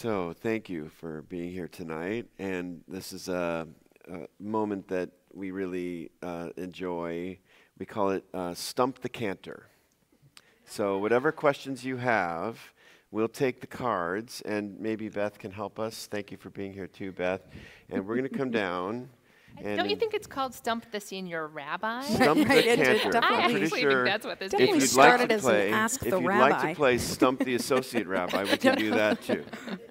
So, thank you for being here tonight. And this is a, a moment that we really uh, enjoy. We call it uh, Stump the Cantor. So, whatever questions you have, we'll take the cards, and maybe Beth can help us. Thank you for being here, too, Beth. And we're going to come down. And Don't you think it's called Stump the Senior Rabbi? Stump the it- it Cantor. I I'm pretty actually sure think that's what this if is. you'd like started to as an play, Ask if the you'd like Rabbi. to play Stump the Associate Rabbi, we can do that too.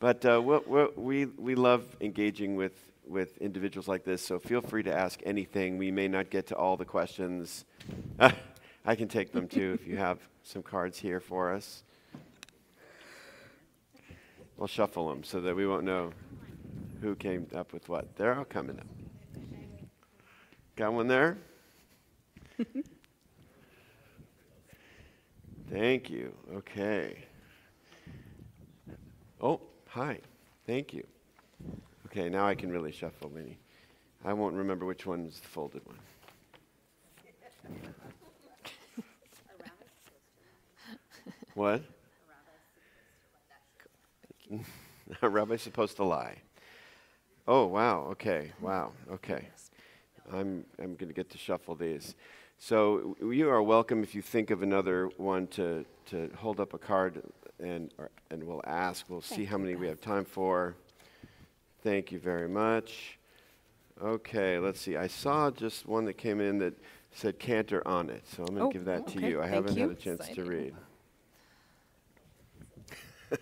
But uh, we we, we love engaging with, with individuals like this, so feel free to ask anything. We may not get to all the questions. I can take them too if you have some cards here for us. We'll shuffle them so that we won't know who came up with what. They're all coming up. Got one there? Thank you. Okay. Oh, hi. Thank you. Okay, now I can really shuffle many. I won't remember which one was the folded one. what? A rabbi's supposed to lie. Oh, wow. Okay. Wow. Okay. I'm, I'm going to get to shuffle these. So you are welcome if you think of another one to, to hold up a card and, or, and we'll ask. We'll see how many we have time for. Thank you very much. Okay, let's see. I saw just one that came in that said Cantor on it, so I'm going to Oh, give that to you. I Thank haven't you. had a chance to read.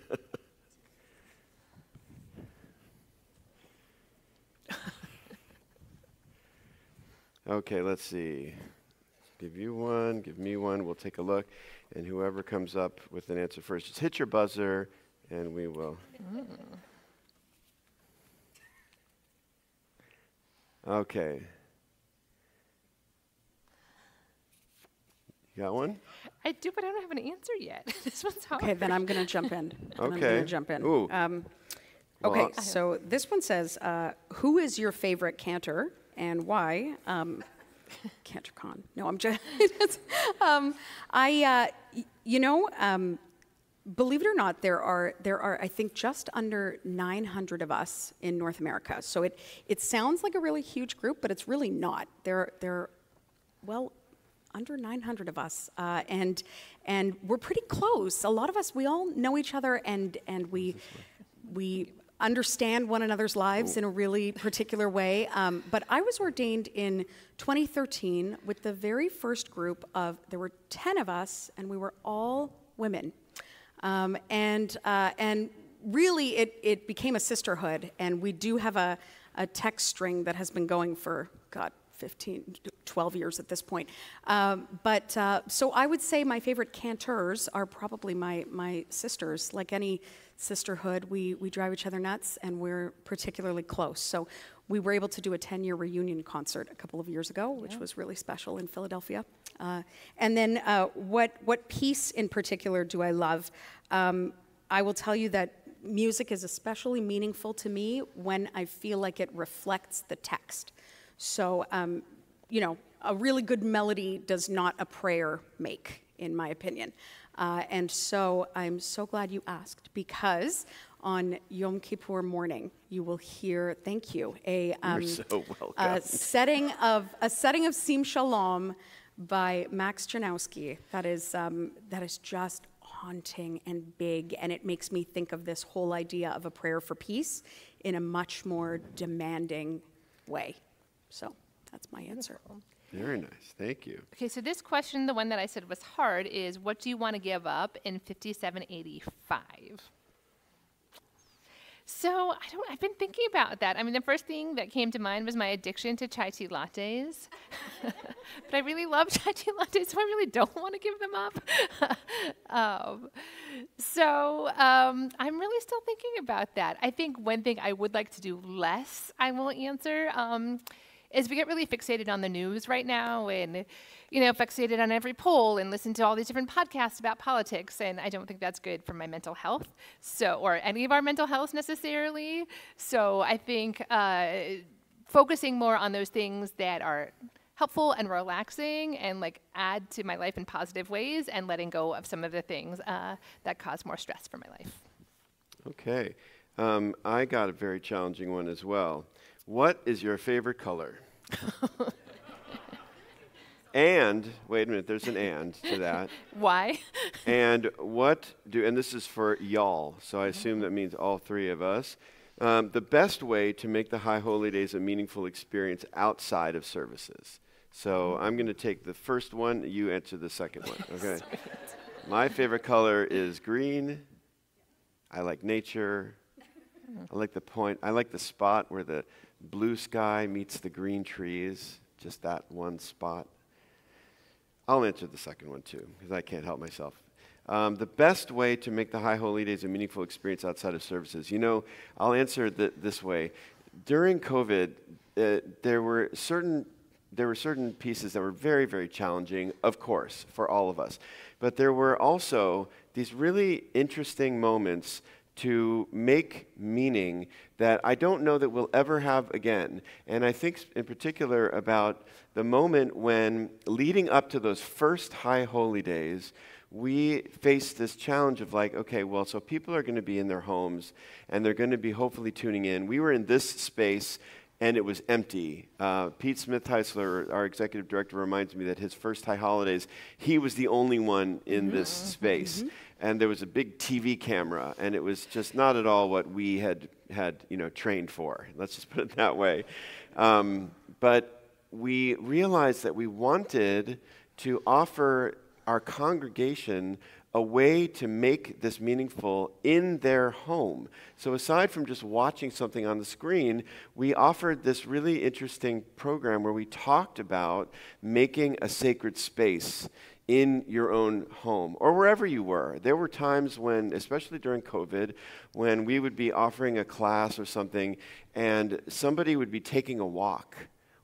Okay, let's see. Give you one, give me one, we'll take a look. And whoever comes up with an answer first, just hit your buzzer and we will. Okay. You got one? I do, but I don't have an answer yet. this one's hard. Okay, then I'm going to jump in. Then I'm Okay. going to jump in. Ooh. Um, okay, I'll- so this one says, uh, "Who is your favorite cantor and why?" Um, cantor con. No, I'm just. um, I, uh, you know, um, believe it or not, there are there are I think just under 900 of us in North America. So it it sounds like a really huge group, but it's really not. There there, well, under 900 of us, uh, and and we're pretty close. A lot of us, we all know each other, and and we we understand one another's lives in a really particular way. Um, but I was ordained in 2013 with the very first group of there were 10 of us, and we were all women. Um, and, uh, and really, it, it became a sisterhood. And we do have a, a text string that has been going for, God, 15, 12 years at this point. Um, but uh, so I would say my favorite cantors are probably my, my sisters. Like any sisterhood, we, we drive each other nuts and we're particularly close. So we were able to do a 10 year reunion concert a couple of years ago, which was really special in Philadelphia. Uh, and then uh, what, what piece in particular do I love? Um, I will tell you that music is especially meaningful to me when I feel like it reflects the text. So, um, you know, a really good melody does not a prayer make, in my opinion. Uh, and so I'm so glad you asked because on Yom Kippur morning you will hear, thank you, a, um, so a setting of a setting of Sim Shalom by Max Janowski. That is um, that is just haunting and big, and it makes me think of this whole idea of a prayer for peace in a much more demanding way. So that's my answer. Very nice. Thank you. Okay, so this question, the one that I said was hard, is what do you want to give up in 5785? So I don't. I've been thinking about that. I mean, the first thing that came to mind was my addiction to chai tea lattes, but I really love chai tea lattes, so I really don't want to give them up. um, so um, I'm really still thinking about that. I think one thing I would like to do less, I will answer. Um, is we get really fixated on the news right now and you know fixated on every poll and listen to all these different podcasts about politics and i don't think that's good for my mental health so or any of our mental health necessarily so i think uh, focusing more on those things that are helpful and relaxing and like add to my life in positive ways and letting go of some of the things uh, that cause more stress for my life Okay. Um, I got a very challenging one as well. What is your favorite color? and, wait a minute, there's an and to that. Why? and what do, and this is for y'all, so I assume that means all three of us. Um, the best way to make the High Holy Days a meaningful experience outside of services. So I'm going to take the first one, you answer the second one, okay? My favorite color is green. I like nature. I like the point, I like the spot where the blue sky meets the green trees, just that one spot. I'll answer the second one too, because I can't help myself. Um, the best way to make the High Holy Days a meaningful experience outside of services. You know, I'll answer th- this way. During COVID, uh, there were certain there were certain pieces that were very, very challenging, of course, for all of us. But there were also these really interesting moments to make meaning that I don't know that we'll ever have again. And I think, in particular, about the moment when, leading up to those first high holy days, we face this challenge of like, okay, well, so people are going to be in their homes and they're going to be hopefully tuning in. We were in this space and it was empty. Uh, Pete Smith Heisler, our executive director, reminds me that his first high holidays, he was the only one in mm-hmm. this space. Mm-hmm. And there was a big TV camera, and it was just not at all what we had, had you know, trained for. Let's just put it that way. Um, but we realized that we wanted to offer our congregation a way to make this meaningful in their home. So, aside from just watching something on the screen, we offered this really interesting program where we talked about making a sacred space in your own home or wherever you were. There were times when, especially during COVID, when we would be offering a class or something and somebody would be taking a walk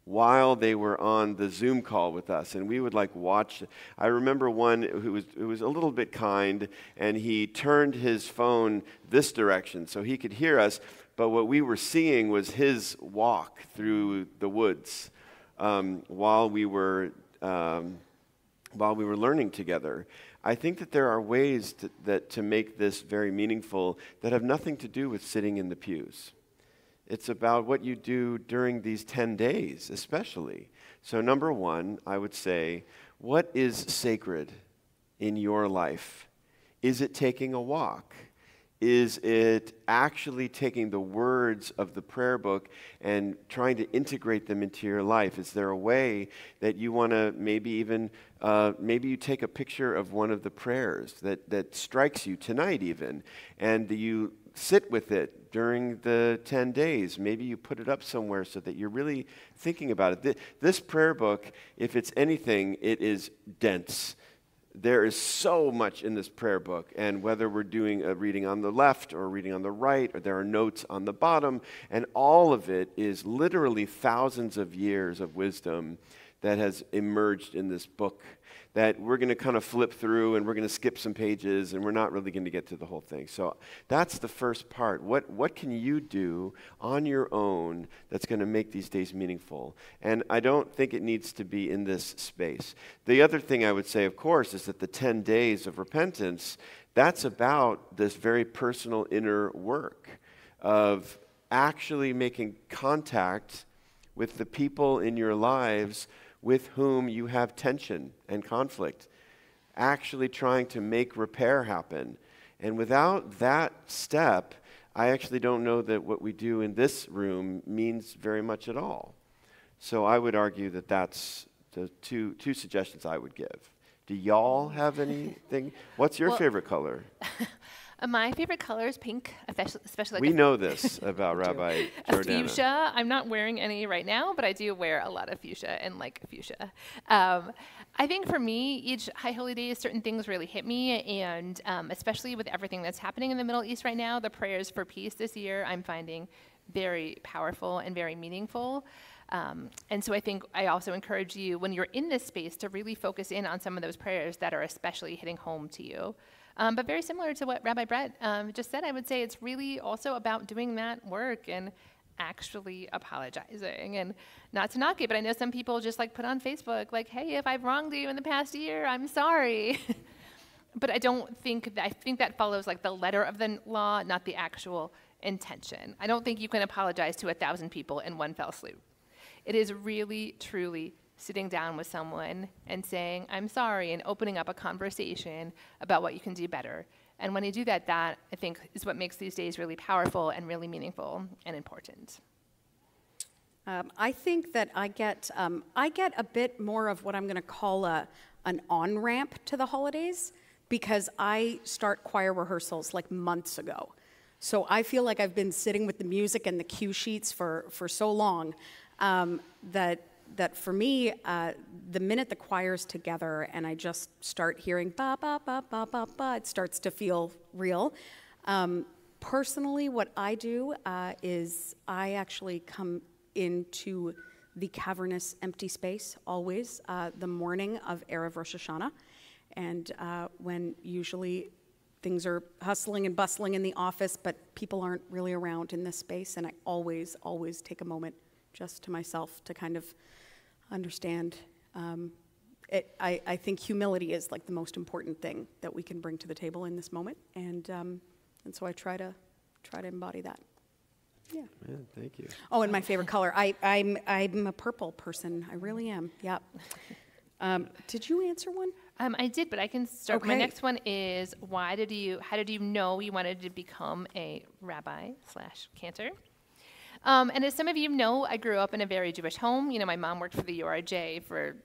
while they were on the Zoom call with us, and we would like watch. I remember one who was who was a little bit kind, and he turned his phone this direction so he could hear us. But what we were seeing was his walk through the woods um, while we were um, while we were learning together. I think that there are ways to, that to make this very meaningful that have nothing to do with sitting in the pews. It's about what you do during these 10 days, especially. So, number one, I would say, what is sacred in your life? Is it taking a walk? Is it actually taking the words of the prayer book and trying to integrate them into your life? Is there a way that you want to maybe even, uh, maybe you take a picture of one of the prayers that, that strikes you tonight, even, and you sit with it during the 10 days. Maybe you put it up somewhere so that you're really thinking about it. This prayer book, if it's anything, it is dense. There is so much in this prayer book, and whether we're doing a reading on the left or reading on the right, or there are notes on the bottom, and all of it is literally thousands of years of wisdom that has emerged in this book that we're going to kind of flip through and we're going to skip some pages and we're not really going to get to the whole thing. So that's the first part. What, what can you do on your own that's going to make these days meaningful? And I don't think it needs to be in this space. The other thing I would say, of course, is that the 10 days of repentance, that's about this very personal inner work of actually making contact with the people in your lives with whom you have tension and conflict, actually trying to make repair happen. And without that step, I actually don't know that what we do in this room means very much at all. So I would argue that that's the two, two suggestions I would give. Do y'all have anything? What's your well, favorite color? Uh, my favorite color is pink, especially, especially like we know this about Rabbi Jordana. fuchsia. I'm not wearing any right now, but I do wear a lot of fuchsia and like fuchsia. Um, I think for me, each High Holy Day, certain things really hit me, and um, especially with everything that's happening in the Middle East right now, the prayers for peace this year, I'm finding very powerful and very meaningful. Um, and so I think I also encourage you, when you're in this space, to really focus in on some of those prayers that are especially hitting home to you. Um, but very similar to what Rabbi Brett um, just said, I would say it's really also about doing that work and actually apologizing and not to knock it, but I know some people just like put on Facebook, like, hey, if I've wronged you in the past year, I'm sorry. but I don't think that, I think that follows like the letter of the law, not the actual intention. I don't think you can apologize to a thousand people in one fell swoop. It is really, truly sitting down with someone and saying, I'm sorry, and opening up a conversation about what you can do better. And when you do that, that I think is what makes these days really powerful and really meaningful and important. Um, I think that I get um, I get a bit more of what I'm going to call a an on ramp to the holidays because I start choir rehearsals like months ago. So I feel like I've been sitting with the music and the cue sheets for for so long um, that that for me, uh, the minute the choir's together and I just start hearing ba ba ba ba ba ba, it starts to feel real. Um, personally, what I do uh, is I actually come into the cavernous empty space always uh, the morning of Erev Rosh Hashanah. And uh, when usually things are hustling and bustling in the office, but people aren't really around in this space. And I always, always take a moment just to myself to kind of understand. Um, it, I, I, think humility is like the most important thing that we can bring to the table in this moment. And, um, and so I try to, try to embody that. Yeah. yeah. Thank you. Oh, and my favorite color. I, I'm, I'm a purple person. I really am. Yep. Um, did you answer one? Um, I did, but I can start. Okay. My next one is why did you? How did you know you wanted to become a rabbi slash cantor? Um, and as some of you know, I grew up in a very Jewish home. You know, my mom worked for the URJ for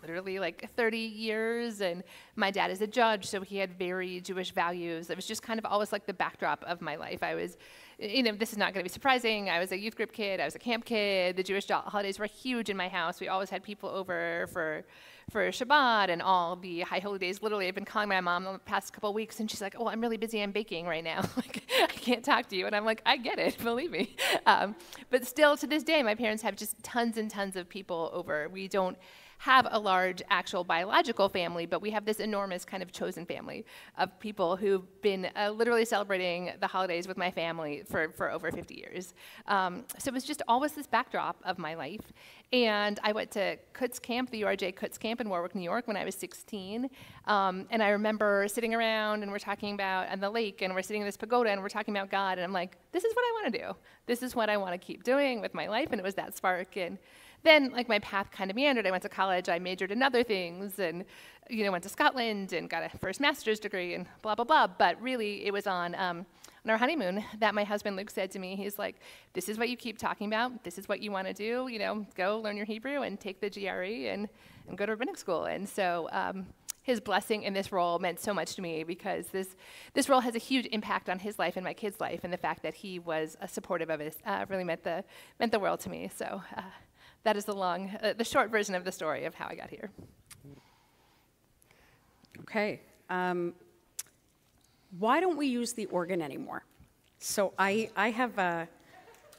literally like 30 years, and my dad is a judge, so he had very Jewish values. It was just kind of always like the backdrop of my life. I was you know, this is not going to be surprising. I was a youth group kid. I was a camp kid. The Jewish holidays were huge in my house. We always had people over for for Shabbat and all the high holy days. Literally, I've been calling my mom the past couple weeks, and she's like, "Oh, I'm really busy. I'm baking right now. like, I can't talk to you." And I'm like, "I get it. Believe me." Um, but still, to this day, my parents have just tons and tons of people over. We don't have a large actual biological family, but we have this enormous kind of chosen family of people who've been uh, literally celebrating the holidays with my family for, for over 50 years. Um, so it was just always this backdrop of my life. And I went to Kutz Camp, the URJ Kutz Camp in Warwick, New York, when I was 16. Um, and I remember sitting around and we're talking about and the lake, and we're sitting in this pagoda and we're talking about God. And I'm like, this is what I want to do. This is what I want to keep doing with my life. And it was that spark. And then like my path kind of meandered. I went to college, I majored in other things, and you know went to Scotland and got a first master's degree and blah blah blah. But really, it was on um, on our honeymoon that my husband Luke said to me, he's like, "This is what you keep talking about. This is what you want to do. You know, go learn your Hebrew and take the GRE and and go to rabbinic school." And so. Um, his blessing in this role meant so much to me because this, this role has a huge impact on his life and my kid's life, and the fact that he was supportive of it uh, really meant the, meant the world to me. So uh, that is the long, uh, the short version of the story of how I got here. Okay. Um, why don't we use the organ anymore? So I, I have a,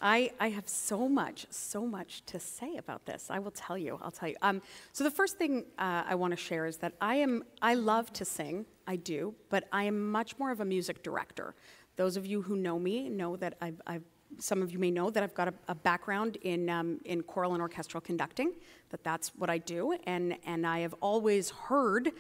I, I have so much, so much to say about this. I will tell you. I'll tell you. Um, so the first thing uh, I want to share is that I am. I love to sing. I do, but I am much more of a music director. Those of you who know me know that I've, I've some of you may know that I've got a, a background in, um, in choral and orchestral conducting, that that's what I do, and, and I have always heard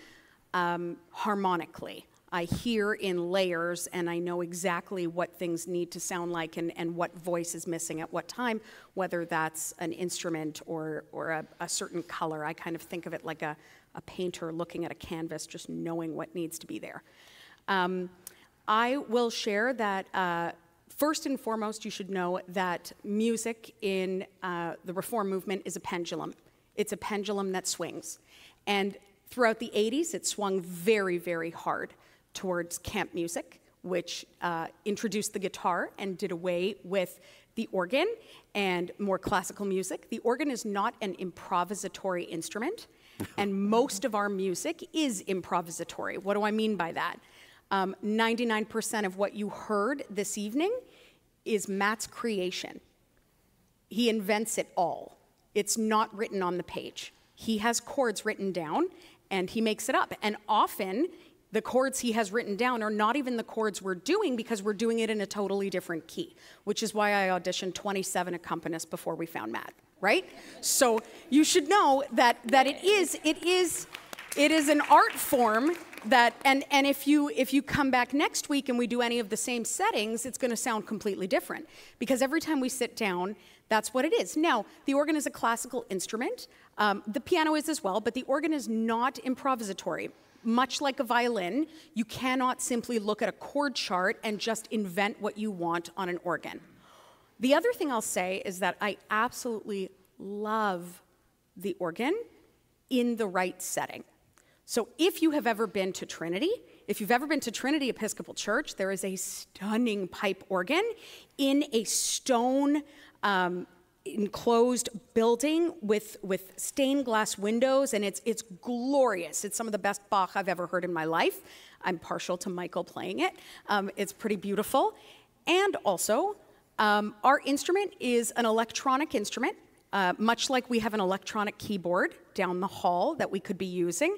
um, harmonically. I hear in layers and I know exactly what things need to sound like and, and what voice is missing at what time, whether that's an instrument or, or a, a certain color. I kind of think of it like a, a painter looking at a canvas, just knowing what needs to be there. Um, I will share that uh, First and foremost, you should know that music in uh, the reform movement is a pendulum. It's a pendulum that swings. And throughout the 80s, it swung very, very hard towards camp music, which uh, introduced the guitar and did away with the organ and more classical music. The organ is not an improvisatory instrument, and most of our music is improvisatory. What do I mean by that? Um, 99% of what you heard this evening is Matt's creation. He invents it all. It's not written on the page. He has chords written down and he makes it up. And often, the chords he has written down are not even the chords we're doing because we're doing it in a totally different key, which is why I auditioned 27 accompanists before we found Matt, right? So you should know that, that it is, it is, it is an art form that and and if you if you come back next week and we do any of the same settings it's going to sound completely different. Because every time we sit down that's what it is. Now the organ is a classical instrument. Um, the piano is as well but the organ is not improvisatory. Much like a violin you cannot simply look at a chord chart and just invent what you want on an organ. The other thing i'll say is that i absolutely love the organ in the right setting so if you have ever been to Trinity, if you've ever been to Trinity Episcopal Church, there is a stunning pipe organ in a stone um, enclosed building with, with stained glass windows, and it's, it's glorious. It's some of the best Bach I've ever heard in my life. I'm partial to Michael playing it. Um, it's pretty beautiful. And also, um, our instrument is an electronic instrument. Uh, much like we have an electronic keyboard down the hall that we could be using,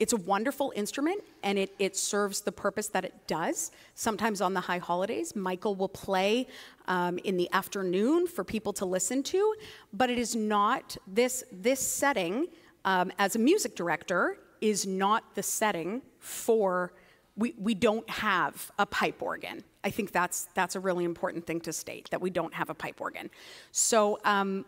it's a wonderful instrument and it, it serves the purpose that it does. Sometimes on the high holidays, Michael will play um, in the afternoon for people to listen to, but it is not this, this setting um, as a music director is not the setting for we, we don't have a pipe organ. I think that's that's a really important thing to state that we don't have a pipe organ. So um,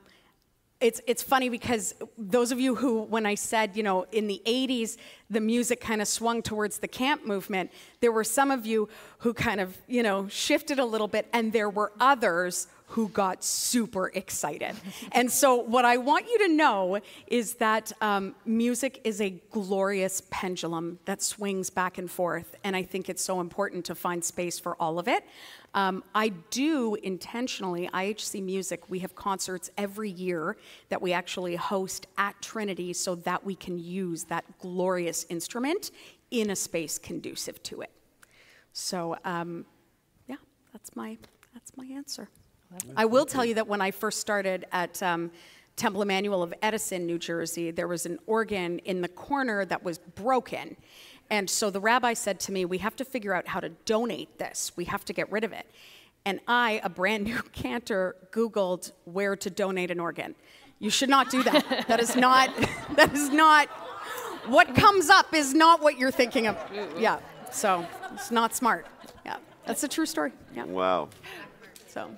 it's, it's funny because those of you who, when I said, you know, in the 80s, the music kind of swung towards the camp movement, there were some of you who kind of, you know, shifted a little bit, and there were others who got super excited. and so, what I want you to know is that um, music is a glorious pendulum that swings back and forth, and I think it's so important to find space for all of it. Um, I do intentionally, IHC Music, we have concerts every year that we actually host at Trinity so that we can use that glorious instrument in a space conducive to it. So, um, yeah, that's my, that's my answer. I will tell you that when I first started at um, Temple Emmanuel of Edison, New Jersey, there was an organ in the corner that was broken. And so the rabbi said to me, We have to figure out how to donate this. We have to get rid of it. And I, a brand new cantor, Googled where to donate an organ. You should not do that. that is not, that is not, what comes up is not what you're thinking of. Yeah, so it's not smart. Yeah, that's a true story. Yeah. Wow. So.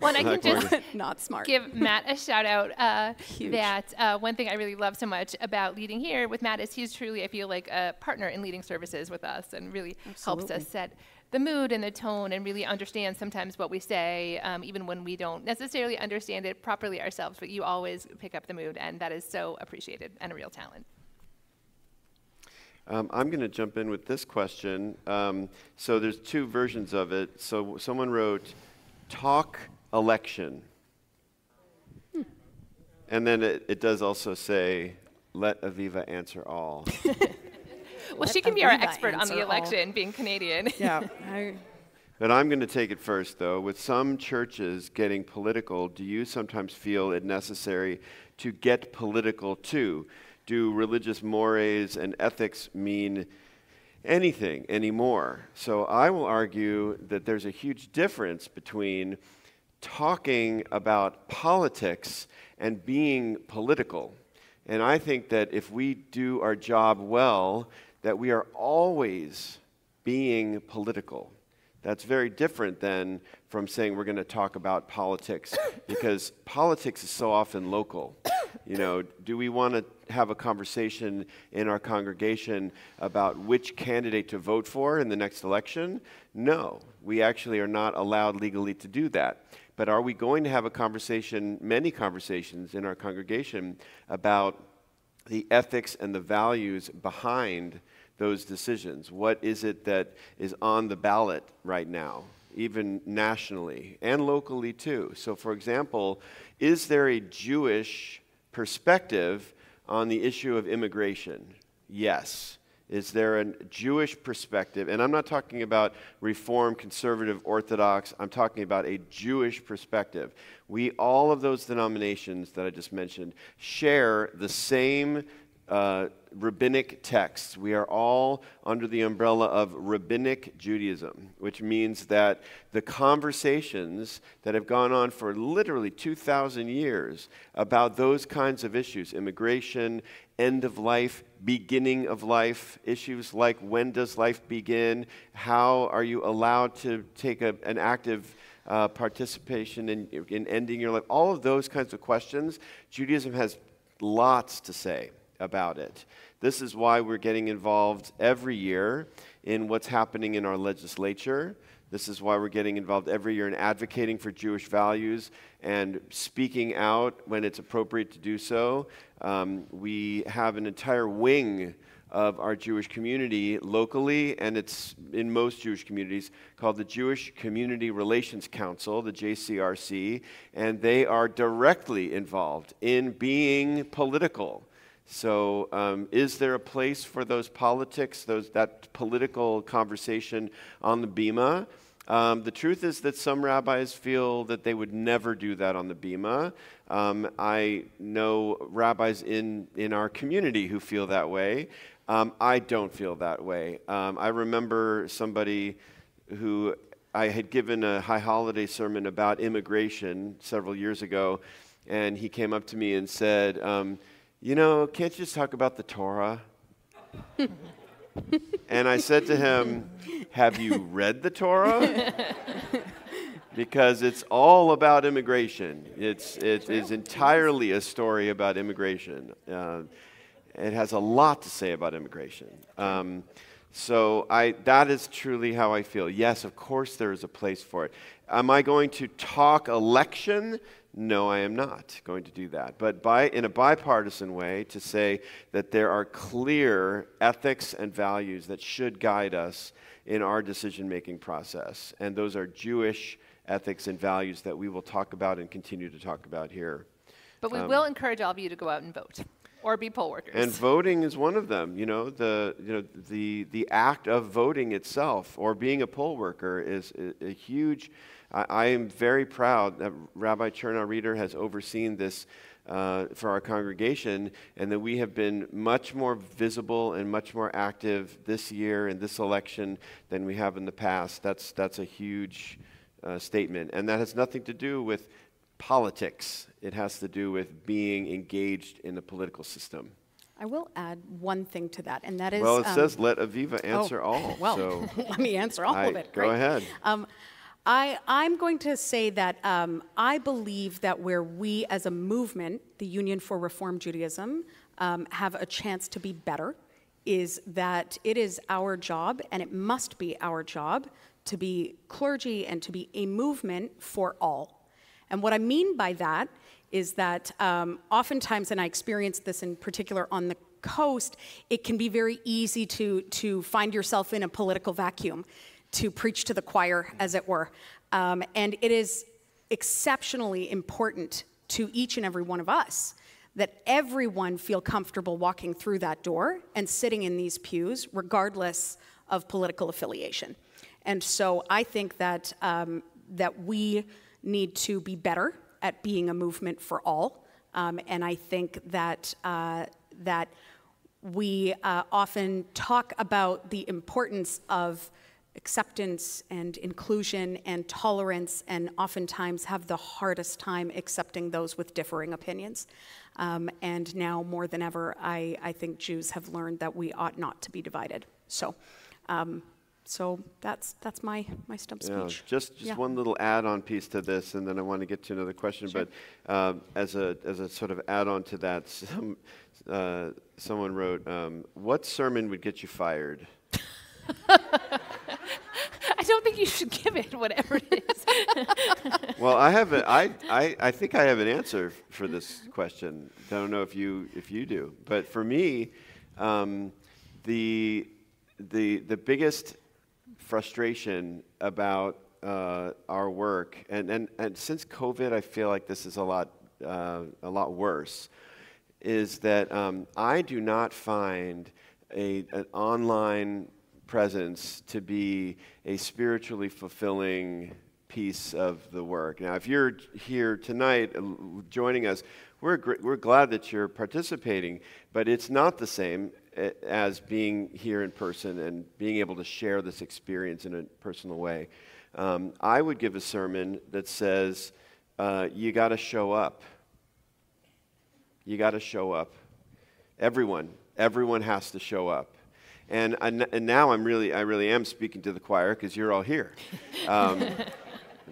Well, I can just not smart. give Matt a shout out. Uh, that uh, one thing I really love so much about leading here with Matt is he's truly, I feel like, a partner in leading services with us and really Absolutely. helps us set the mood and the tone and really understand sometimes what we say, um, even when we don't necessarily understand it properly ourselves. But you always pick up the mood, and that is so appreciated and a real talent. Um, I'm going to jump in with this question. Um, so there's two versions of it. So someone wrote, talk election. Hmm. And then it, it does also say, let Aviva answer all. well, she can be our expert on the election, all. being Canadian. Yeah. I... But I'm going to take it first, though. With some churches getting political, do you sometimes feel it necessary to get political too? Do religious mores and ethics mean anything anymore? So I will argue that there's a huge difference between talking about politics and being political. And I think that if we do our job well, that we are always being political. That's very different than from saying we're going to talk about politics because politics is so often local. You know, do we want to have a conversation in our congregation about which candidate to vote for in the next election? No, we actually are not allowed legally to do that. But are we going to have a conversation, many conversations in our congregation about the ethics and the values behind those decisions? What is it that is on the ballot right now, even nationally and locally too? So, for example, is there a Jewish perspective on the issue of immigration? Yes. Is there a Jewish perspective? And I'm not talking about Reform, Conservative, Orthodox. I'm talking about a Jewish perspective. We, all of those denominations that I just mentioned, share the same uh, rabbinic texts. We are all under the umbrella of rabbinic Judaism, which means that the conversations that have gone on for literally 2,000 years about those kinds of issues immigration, end of life, beginning of life, issues like when does life begin, how are you allowed to take a, an active uh, participation in, in ending your life, all of those kinds of questions, Judaism has lots to say about it. This is why we're getting involved every year in what's happening in our legislature. This is why we're getting involved every year in advocating for Jewish values and speaking out when it's appropriate to do so. Um, we have an entire wing of our Jewish community locally, and it's in most Jewish communities, called the Jewish Community Relations Council, the JCRC, and they are directly involved in being political. So, um, is there a place for those politics, those, that political conversation on the Bema? Um, the truth is that some rabbis feel that they would never do that on the Bema. Um, I know rabbis in, in our community who feel that way. Um, I don't feel that way. Um, I remember somebody who I had given a high holiday sermon about immigration several years ago, and he came up to me and said, um, You know, can't you just talk about the Torah? and I said to him, Have you read the Torah? because it's all about immigration. It's, it is entirely a story about immigration. Uh, it has a lot to say about immigration. Um, so I, that is truly how I feel. Yes, of course, there is a place for it. Am I going to talk election? No, I am not going to do that. But by, in a bipartisan way, to say that there are clear ethics and values that should guide us in our decision making process. And those are Jewish ethics and values that we will talk about and continue to talk about here. But we um, will encourage all of you to go out and vote or be poll workers. And voting is one of them. You know, the you know the the act of voting itself or being a poll worker is a, a huge. I, I, am very proud that Rabbi Chernow Reader has overseen this. Uh, for our congregation, and that we have been much more visible and much more active this year in this election than we have in the past. That's, that's a huge uh, statement. And that has nothing to do with politics, it has to do with being engaged in the political system. I will add one thing to that, and that is. Well, it um, says let Aviva oh, answer oh, all. Well, so let me answer all I, of it. Go Great. ahead. Um, I, I'm going to say that um, I believe that where we as a movement, the Union for Reform Judaism, um, have a chance to be better is that it is our job, and it must be our job, to be clergy and to be a movement for all and what I mean by that is that um, oftentimes, and I experienced this in particular on the coast, it can be very easy to, to find yourself in a political vacuum, to preach to the choir, as it were. Um, and it is exceptionally important to each and every one of us that everyone feel comfortable walking through that door and sitting in these pews, regardless of political affiliation. And so I think that, um, that we need to be better at being a movement for all. Um, and I think that, uh, that we uh, often talk about the importance of acceptance and inclusion and tolerance, and oftentimes have the hardest time accepting those with differing opinions. Um, and now, more than ever, I, I think Jews have learned that we ought not to be divided. So, um, so that's that's my my stump yeah, speech. Just just yeah. one little add-on piece to this, and then I want to get to another question. Sure. But um, as a as a sort of add-on to that, some, uh, someone wrote, um, "What sermon would get you fired?" I don't think you should give it, whatever it is. well, I have a, I, I, I think I have an answer for this question. I don't know if you if you do, but for me, um, the the the biggest frustration about uh, our work, and, and, and since COVID, I feel like this is a lot, uh, a lot worse, is that um, I do not find a, an online presence to be a spiritually fulfilling piece of the work. Now, if you're here tonight uh, joining us, we're, gr- we're glad that you're participating, but it's not the same as being here in person and being able to share this experience in a personal way. Um, I would give a sermon that says, uh, you got to show up. You got to show up. Everyone, everyone has to show up. And, and now I'm really, I really am speaking to the choir because you're all here. Um,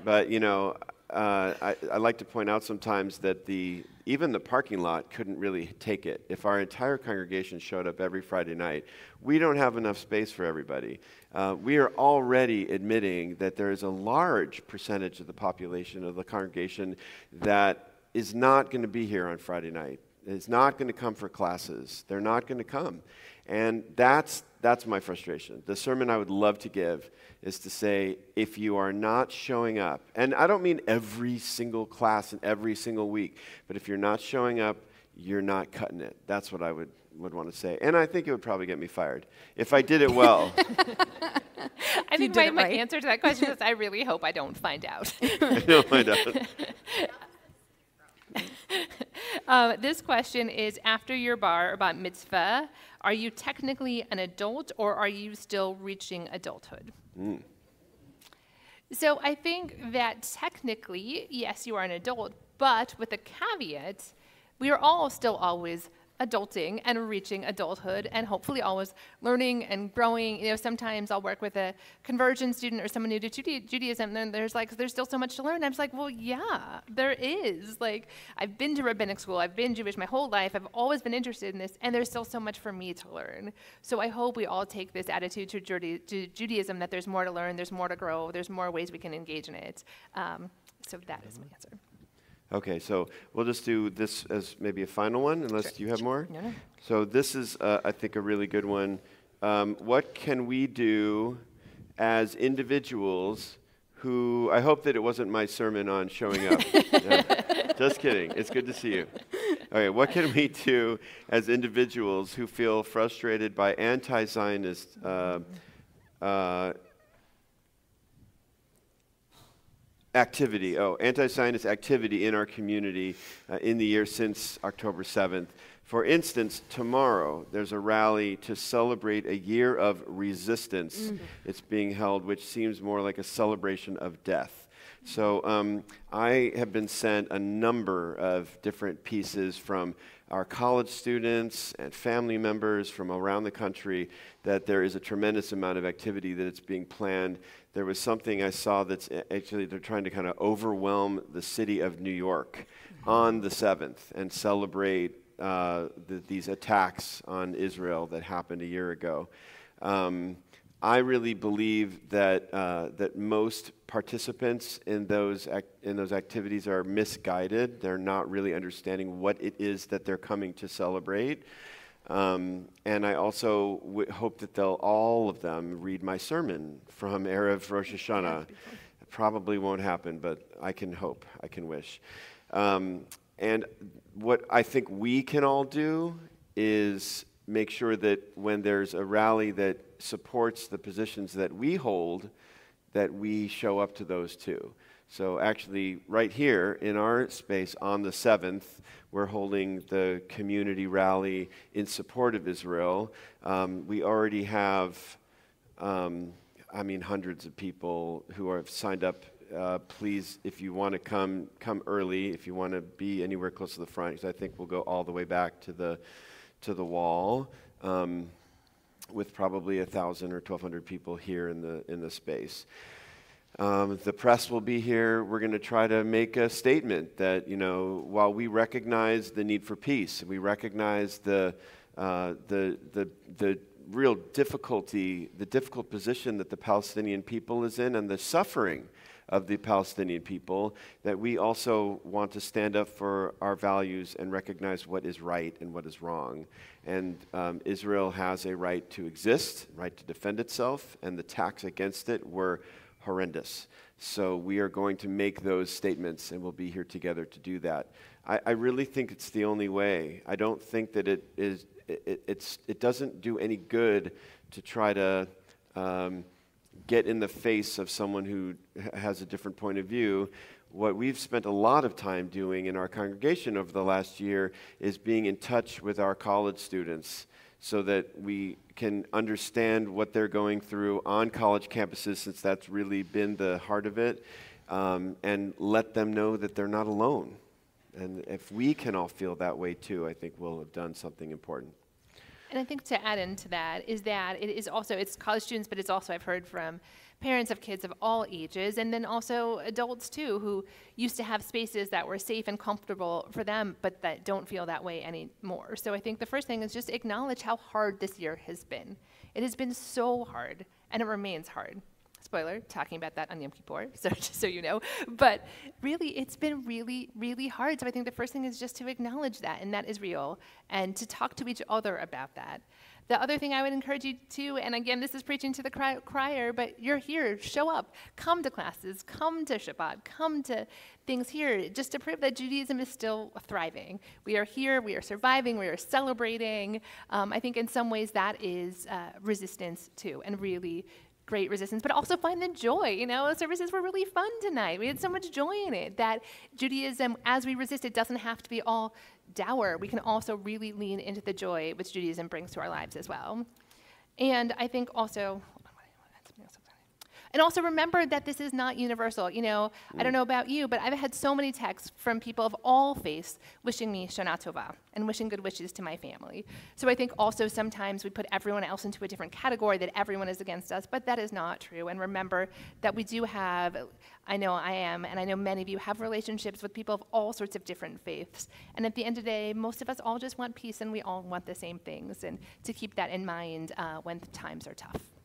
but, you know, uh, I, I, like to point out sometimes that the, even the parking lot couldn't really take it. If our entire congregation showed up every Friday night, we don't have enough space for everybody. Uh, we are already admitting that there is a large percentage of the population of the congregation that is not going to be here on Friday night, is not going to come for classes. They're not going to come. And that's, that's my frustration. The sermon I would love to give is to say, if you are not showing up, and I don't mean every single class and every single week, but if you're not showing up, you're not cutting it. That's what I would, would want to say. And I think it would probably get me fired if I did it well. I think my, my answer to that question is I really hope I don't find out. I don't find out. Uh, this question is after your bar about mitzvah, are you technically an adult or are you still reaching adulthood? Mm. So I think that technically, yes, you are an adult, but with a caveat, we are all still always adulting and reaching adulthood and hopefully always learning and growing. You know, sometimes I'll work with a conversion student or someone new to Judaism, and there's like, there's still so much to learn. I'm just like, well, yeah, there is. Like, I've been to rabbinic school, I've been Jewish my whole life, I've always been interested in this, and there's still so much for me to learn. So I hope we all take this attitude to, to Judaism that there's more to learn, there's more to grow, there's more ways we can engage in it. Um, so that is my answer. Okay, so we'll just do this as maybe a final one, unless sure. you have more. No, no. So this is, uh, I think, a really good one. Um, what can we do as individuals who? I hope that it wasn't my sermon on showing up. Just kidding. It's good to see you. Okay, what can we do as individuals who feel frustrated by anti-Zionist? Uh, uh, activity, oh, anti-Zionist activity in our community uh, in the year since October 7th. For instance, tomorrow there's a rally to celebrate a year of resistance. Mm. It's being held, which seems more like a celebration of death. So um, I have been sent a number of different pieces from our college students and family members from around the country that there is a tremendous amount of activity that is being planned there was something I saw that's actually they're trying to kind of overwhelm the city of New York on the 7th and celebrate uh, the, these attacks on Israel that happened a year ago. Um, I really believe that, uh, that most participants in those, ac- in those activities are misguided. They're not really understanding what it is that they're coming to celebrate. Um, and I also w- hope that they'll, all of them, read my sermon from Erev Rosh Hashanah. It probably won't happen, but I can hope, I can wish. Um, and what I think we can all do is make sure that when there's a rally that supports the positions that we hold, that we show up to those too. So, actually, right here in our space on the 7th, we're holding the community rally in support of Israel. Um, we already have, um, I mean, hundreds of people who have signed up. Uh, please, if you want to come, come early. If you want to be anywhere close to the front, because I think we'll go all the way back to the to the wall, um, with probably a thousand or twelve hundred people here in the in the space. Um, the press will be here. We're going to try to make a statement that, you know, while we recognize the need for peace, we recognize the, uh, the, the, the real difficulty, the difficult position that the Palestinian people is in and the suffering of the Palestinian people, that we also want to stand up for our values and recognize what is right and what is wrong. And um, Israel has a right to exist, right to defend itself, and the attacks against it were horrendous. So we are going to make those statements, and we'll be here together to do that. I, I really think it's the only way. I don't think that it is. It, it's, it doesn't do any good to try to um, get in the face of someone who has a different point of view. What we've spent a lot of time doing in our congregation over the last year is being in touch with our college students so that we can understand what they're going through on college campuses, since that's really been the heart of it, um, and let them know that they're not alone. And if we can all feel that way too, I think we'll have done something important. And I think to add into that is that it is also it's college students, but it's also I've heard from parents of kids of all ages, and then also adults too, who used to have spaces that were safe and comfortable for them, but that don't feel that way anymore. So I think the first thing is just acknowledge how hard this year has been. It has been so hard, and it remains hard. Spoiler, talking about that on Yom Kippur, so just so you know. But really, it's been really, really hard. So I think the first thing is just to acknowledge that, and that is real, and to talk to each other about that. The other thing I would encourage you to, and again, this is preaching to the crier, but you're here, show up, come to classes, come to Shabbat, come to things here, just to prove that Judaism is still thriving. We are here, we are surviving, we are celebrating. Um, I think in some ways that is uh, resistance too, and really great resistance, but also find the joy. You know, services were really fun tonight. We had so much joy in it that Judaism, as we resist it, doesn't have to be all dour. We can also really lean into the joy which Judaism brings to our lives as well. And I think also, and also remember that this is not universal. You know, I don't know about you, but I've had so many texts from people of all faiths wishing me Shana Tova and wishing good wishes to my family. So I think also sometimes we put everyone else into a different category that everyone is against us, but that is not true. And remember that we do have, I know I am, and I know many of you have relationships with people of all sorts of different faiths. And at the end of the day, most of us all just want peace and we all want the same things. And to keep that in mind uh, when times are tough.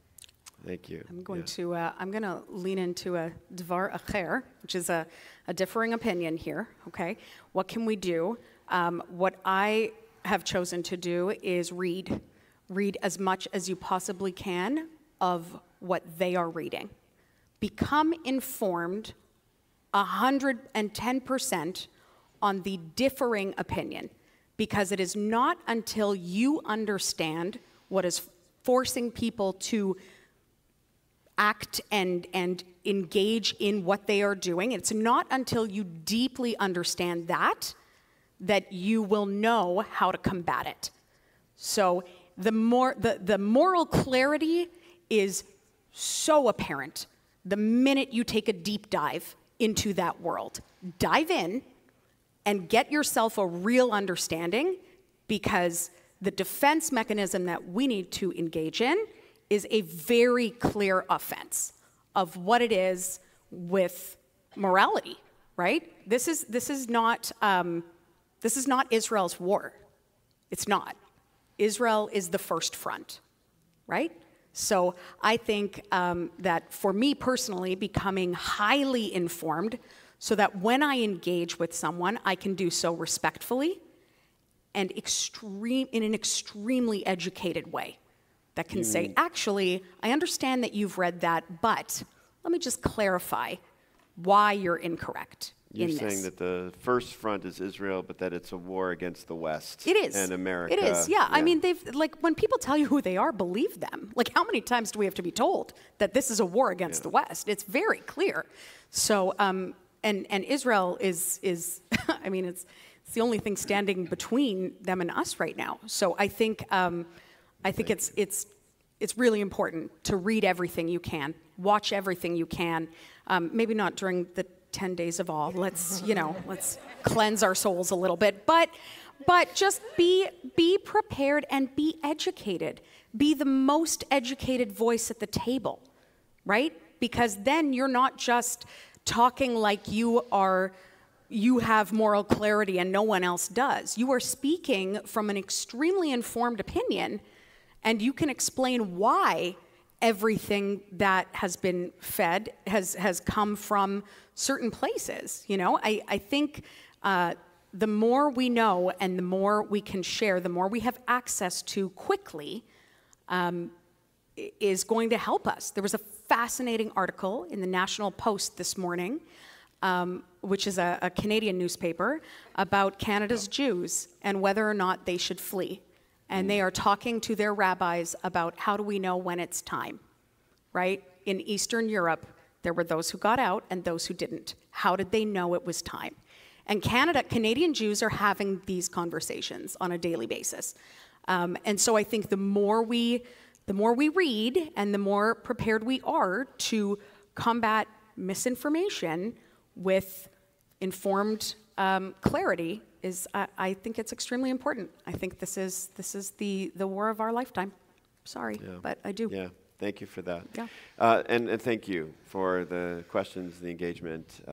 Thank you. I'm going to uh, I'm going to lean into a dvar acher, which is a, a differing opinion here. Okay, what can we do? Um, what I have chosen to do is read, read as much as you possibly can of what they are reading. Become informed, hundred and ten percent on the differing opinion, because it is not until you understand what is forcing people to act and, and engage in what they are doing. It's not until you deeply understand that that you will know how to combat it. So the, more, the, the moral clarity is so apparent the minute you take a deep dive into that world. Dive in and get yourself a real understanding because the defense mechanism that we need to engage in is a very clear offense of what it is with morality, right? This is, this is, not, um, this is not Israel's war. It's not. Israel is the first front, right? So I think um, that for me personally, becoming highly informed so that when I engage with someone, I can do so respectfully and extreme, in an extremely educated way that can say, actually, I understand that you've read that, but let me just clarify why you're incorrect You're in saying this. that the first front is Israel, but that it's a war against the West. It is. And America. It is. Yeah. I mean, they've like when people tell you who they are, believe them. Like, how many times do we have to be told that this is a war against Yeah. the West? It's very clear. So, um, and and Israel is is, I mean, it's it's the only thing standing between them and us right now. So I think um, I think it's it's it's really important to read everything you can, watch everything you can. Um, maybe not during the 10 days of awe. Let's, you know, let's cleanse our souls a little bit. But but just be be prepared and be educated. Be the most educated voice at the table, right? Because then you're not just talking like you are you have moral clarity and no one else does. You are speaking from an extremely informed opinion and you can explain why everything that has been fed has, has come from certain places. You know, I, I think uh, the more we know and the more we can share, the more we have access to quickly, um, is going to help us. There was a fascinating article in the National Post this morning, um, which is a, a Canadian newspaper, about Canada's Jews and whether or not they should flee. And they are talking to their rabbis about how do we know when it's time, right? in Eastern Europe, there were those who got out and those who didn't. How did they know it was time? And Canada, Canadian Jews are having these conversations on a daily basis. Um, and so I think the more we, the more we read and the more prepared we are to combat misinformation with informed um, clarity is, I, I think it's extremely important. I think this is, this is the, the war of our lifetime. Sorry, Yeah. but I do. Yeah, thank you for that. Yeah. Uh, and, and thank you for the questions, the engagement.